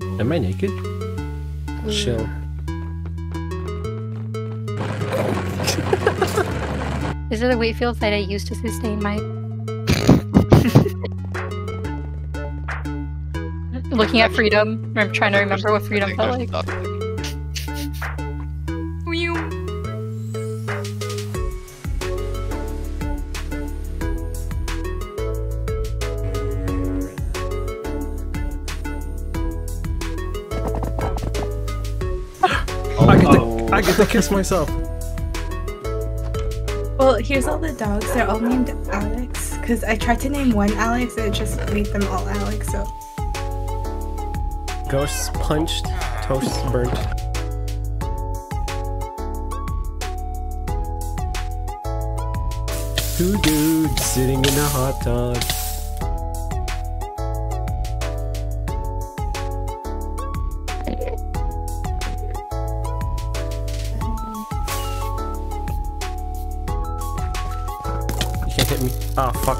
Am I naked? Mm. Chill. Is it a weight field that I used to sustain my looking at freedom? I'm trying to remember what freedom felt like. I get to, oh. I get to kiss myself. Well, here's all the dogs. They're all named Alex. Because I tried to name one Alex and it just made them all Alex, so. Ghosts punched, toasts burnt. Two dudes sitting in a hot tub. Hit me. Ah, fuck.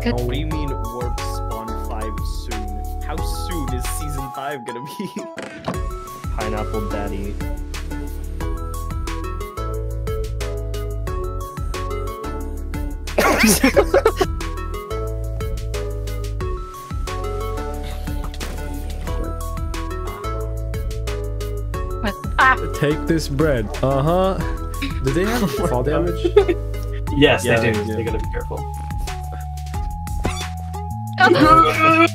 Good. What do you mean warp spawn 5 soon? How soon is season 5 gonna be? Pineapple Daddy. Take this bread. Uh huh. Do they have fall damage? Yes, Yeah, they they do. do. They gotta be careful.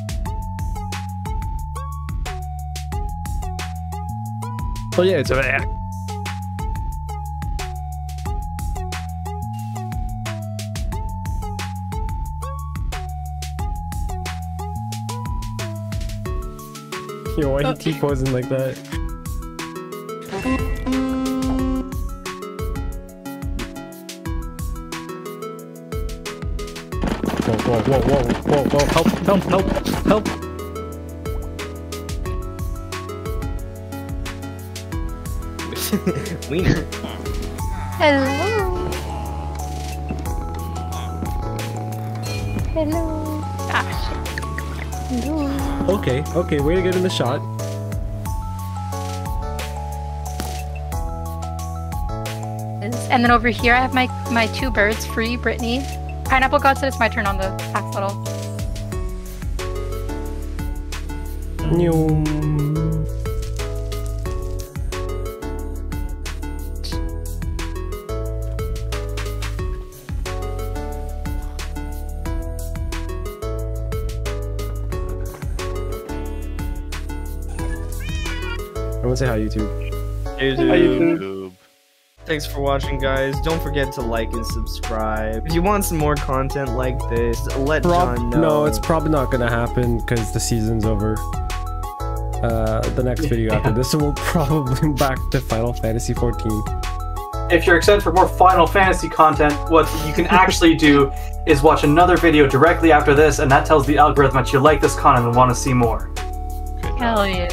Oh yeah, it's a Yo, why you T-posing like that? Whoa, whoa, whoa, whoa, whoa, whoa, help, help, help, help! Wiener. hello. Hello. Ah, shit. Hello. Okay, okay, way to get in the shot. And then over here, I have my my two birds free. Brittany, pineapple god said it's my turn on the axolotl. Nyum. I want to say hi, YouTube. YouTube. Thanks for watching, guys. Don't forget to like and subscribe. If you want some more content like this, let Prob- John know. no, it's probably not gonna happen because the season's over. Uh, the next video after this will probably back to Final Fantasy 14. If you're excited for more Final Fantasy content, what you can actually do is watch another video directly after this, and that tells the algorithm that you like this content and want to see more. Hell yeah.